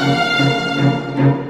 Música